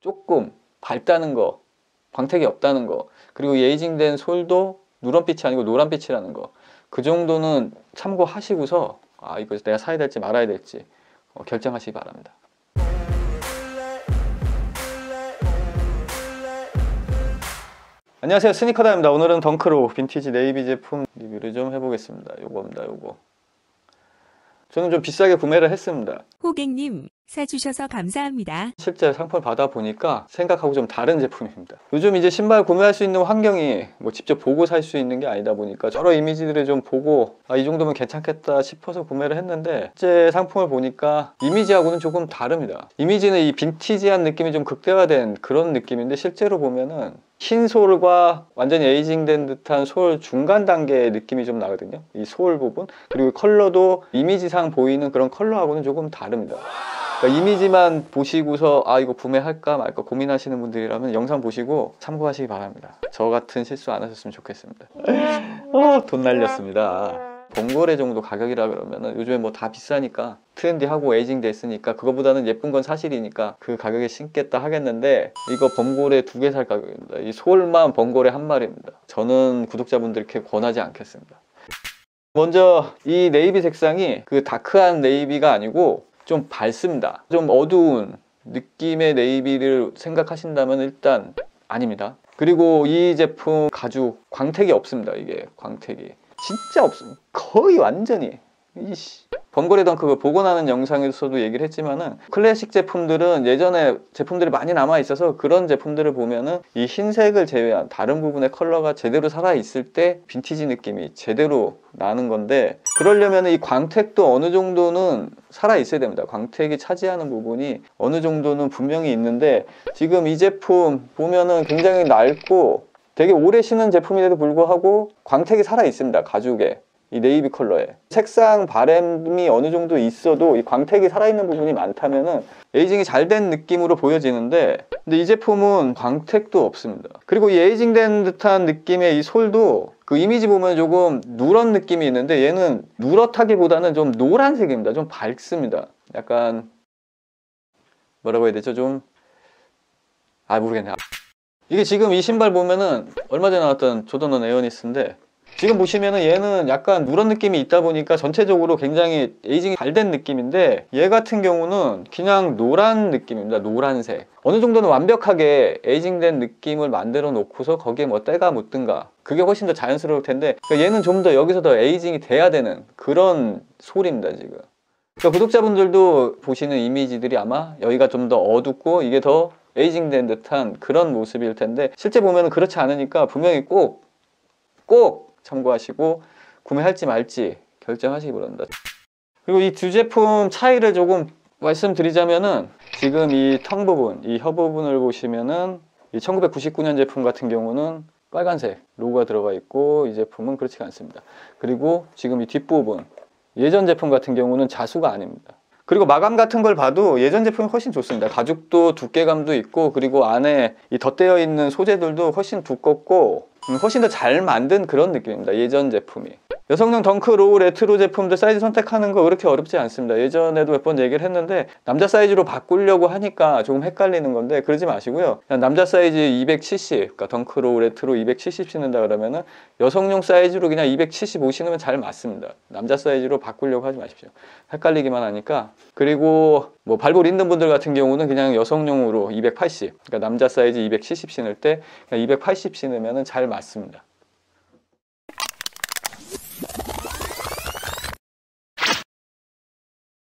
조금 밝다는 거, 광택이 없다는 거, 그리고 이 aging된 sole도 누런빛이 아니고 노란빛이라는 거, 그 정도는 참고하시고서 아 이거 내가 사야 될지 말아야 될지 어, 결정하시기 바랍니다. 안녕하세요 스니커다입니다. 오늘은 Dunk Low Vintage Navy 제품 리뷰를 좀 해보겠습니다. 요겁니다, 요거. 저는 좀 비싸게 구매를 했습니다. 호객님, 사주셔서 감사합니다. 실제 상품을 받아보니까 생각하고 좀 다른 제품입니다. 요즘 이제 신발 구매할 수 있는 환경이 뭐 직접 보고 살 수 있는 게 아니다 보니까 여러 이미지들을 좀 보고 아, 이 정도면 괜찮겠다 싶어서 구매를 했는데 실제 상품을 보니까 이미지하고는 조금 다릅니다. 이미지는 이 빈티지한 느낌이 좀 극대화된 그런 느낌인데 실제로 보면은 흰 솔과 완전히 에이징된 듯한 솔 중간 단계의 느낌이 좀 나거든요. 이 솔 부분 그리고 컬러도 이미지상 보이는 그런 컬러하고는 조금 다릅니다. 그러니까 이미지만 보시고서 아 이거 구매할까 말까 고민하시는 분들이라면 영상 보시고 참고하시기 바랍니다. 저 같은 실수 안 하셨으면 좋겠습니다. 어, 돈 날렸습니다. 범고래 정도 가격이라 그러면은 요즘에 뭐 다 비싸니까 trendy하고 aging 됐으니까 그거보다는 예쁜 건 사실이니까 그 가격에 신겠다 하겠는데 이거 범고래 두 개 살 가격입니다. 이 sole만 범고래 한 마리입니다. 저는 구독자분들께 권하지 않겠습니다. 먼저 이 네이비 색상이 그 dark한 navy가 아니고 좀 밝습니다. 좀 어두운 느낌의 navy를 생각하신다면 일단 아닙니다. 그리고 이 제품 가죽 광택이 없습니다. 이게 광택이 진짜 없습니다. 거의 완전히 이씨. 번거래던 그거 복원하는 영상에서도 얘기를 했지만은 클래식 제품들은 예전에 제품들이 많이 남아 있어서 그런 제품들을 보면은 이 흰색을 제외한 다른 부분의 컬러가 제대로 살아 있을 때 빈티지 느낌이 제대로 나는 건데 그러려면 이 광택도 어느 정도는 살아 있어야 됩니다. 광택이 차지하는 부분이 어느 정도는 분명히 있는데 지금 이 제품 보면은 굉장히 낡고 되게 오래 신은 제품인데도 불구하고 광택이 살아 있습니다. 가죽에. 이 네이비 컬러에. 색상 바램이 어느 정도 있어도 이 광택이 살아있는 부분이 많다면은 aging이 잘 된 느낌으로 보여지는데 근데 이 제품은 광택도 없습니다. 그리고 이 aging 된 듯한 느낌의 이 sole도 그 이미지 보면 조금 누런 느낌이 있는데 얘는 누렇다기보다는 좀 노란색입니다. 좀 밝습니다. 약간 뭐라고 해야 되죠? 좀 아 모르겠네. 이게 지금 이 신발 보면은 얼마 전에 나왔던 조던원 에어니스인데 지금 보시면은 얘는 약간 누런 느낌이 있다 보니까 전체적으로 굉장히 aging이 잘 된 느낌인데 얘 같은 경우는 그냥 노란 느낌입니다. 노란색. 어느 정도는 완벽하게 aging된 느낌을 만들어 놓고서 거기에 뭐 때가 묻든가 그게 훨씬 더 자연스러울 텐데 그러니까 얘는 좀 더 여기서 더 aging이 돼야 되는 그런 소리입니다 지금. 그러니까 구독자분들도 보시는 이미지들이 아마 여기가 좀 더 어둡고 이게 더 에이징된 듯한 그런 모습일 텐데 실제 보면은 그렇지 않으니까 분명히 꼭 꼭 참고하시고 구매할지 말지 결정하시기 바랍니다. 그리고 이 두 제품 차이를 조금 말씀드리자면은 지금 이 턱 부분, 이 혀 부분을 보시면은 이 1999년 제품 같은 경우는 빨간색 로고가 들어가 있고 이 제품은 그렇지가 않습니다. 그리고 지금 이 뒷부분 예전 제품 같은 경우는 자수가 아닙니다. 그리고 마감 같은 걸 봐도 예전 제품이 훨씬 좋습니다. 가죽도 두께감도 있고 그리고 안에 이 덧대어 있는 소재들도 훨씬 두껍고 음, 훨씬 더 잘 만든 그런 느낌입니다. 예전 제품이. 여성용 덩크 로우 레트로 제품들 사이즈 선택하는 거 그렇게 어렵지 않습니다. 예전에도 몇 번 얘기를 했는데 남자 사이즈로 바꾸려고 하니까 조금 헷갈리는 건데 그러지 마시고요. 그냥 남자 사이즈 270, 그러니까 덩크 로우 레트로 270 신는다 그러면은 여성용 사이즈로 그냥 275 신으면 잘 맞습니다. 남자 사이즈로 바꾸려고 하지 마십시오. 헷갈리기만 하니까. 그리고 뭐 발볼 있는 분들 같은 경우는 그냥 여성용으로 280, 그러니까 남자 사이즈 270 신을 때 그냥 280 신으면 잘 맞습니다.